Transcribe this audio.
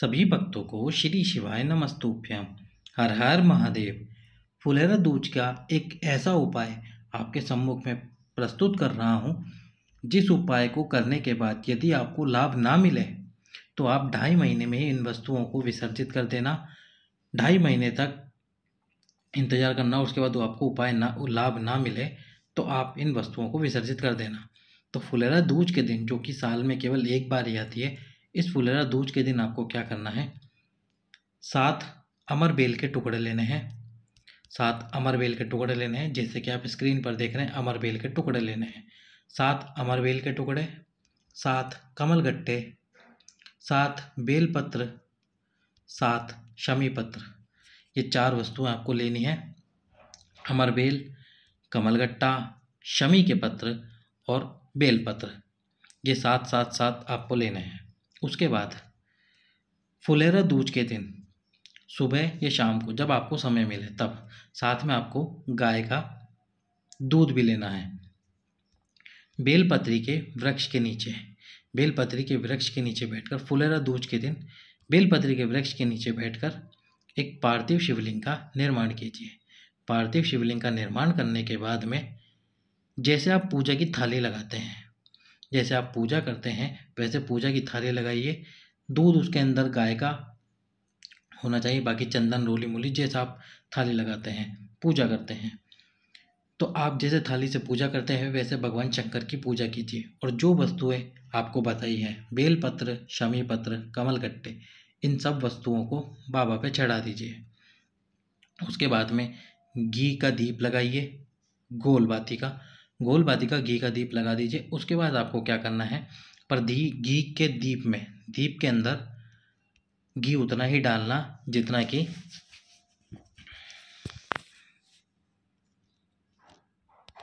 सभी भक्तों को श्री शिवाय नमस्तुभ्यम। हर हर महादेव। फुलेरा दूज का एक ऐसा उपाय आपके सम्मुख में प्रस्तुत कर रहा हूँ। जिस उपाय को करने के बाद यदि आपको लाभ ना मिले तो आप ढाई महीने में इन वस्तुओं को विसर्जित कर देना। ढाई महीने तक इंतज़ार करना, उसके बाद आपको उपाय ना, लाभ ना मिले तो आप इन वस्तुओं को विसर्जित कर देना। तो फुलेरा दूज के दिन, जो कि साल में केवल एक बार ही आती है इस फुलेरा दूज के दिन आपको क्या करना है? सात अमर बेल के टुकड़े लेने हैं। सात अमर बेल के टुकड़े लेने हैं, जैसे कि आप स्क्रीन पर देख रहे हैं, अमर बेल के टुकड़े लेने हैं। सात अमर बेल के टुकड़े, सात कमल गट्टे, सात बेलपत्र सात शमी पत्र। ये चार वस्तुएँ आपको लेनी है। अमर बेल कमलगट्टा शमी के पत्र और बेलपत्र ये सात सात सात आपको लेने हैं। उसके बाद फुलेरा दूज के दिन, सुबह या शाम को, जब आपको समय मिले, तब साथ में आपको गाय का दूध भी लेना है। बेलपत्री के वृक्ष के नीचे, बेलपत्री के वृक्ष के नीचे बैठकर, फुलेरा दूज के दिन, बेलपत्री के वृक्ष के नीचे बैठकर एक पार्थिव शिवलिंग का निर्माण कीजिए। पार्थिव शिवलिंग का निर्माण करने के बाद में, जैसे आप पूजा की थाली लगाते हैं जैसे आप पूजा करते हैं, वैसे पूजा की थाली लगाइए। दूध उसके अंदर गाय का होना चाहिए, बाकी चंदन, रोली, मूली जैसा आप थाली लगाते हैं, पूजा करते हैं। तो आप जैसे थाली से पूजा करते हैं, वैसे भगवान शंकर की पूजा कीजिए। और जो वस्तुएँ आपको बताई हैं, बेलपत्र शमी पत्र कमल गट्टे इन सब वस्तुओं को बाबा पे चढ़ा दीजिए। उसके बाद में घी का दीप लगाइए गोल बाती का गोल बाती का घी का दीप लगा दीजिए। उसके बाद आपको क्या करना है, पर धी, घी के दीप में, दीप के अंदर घी उतना ही डालना जितना कि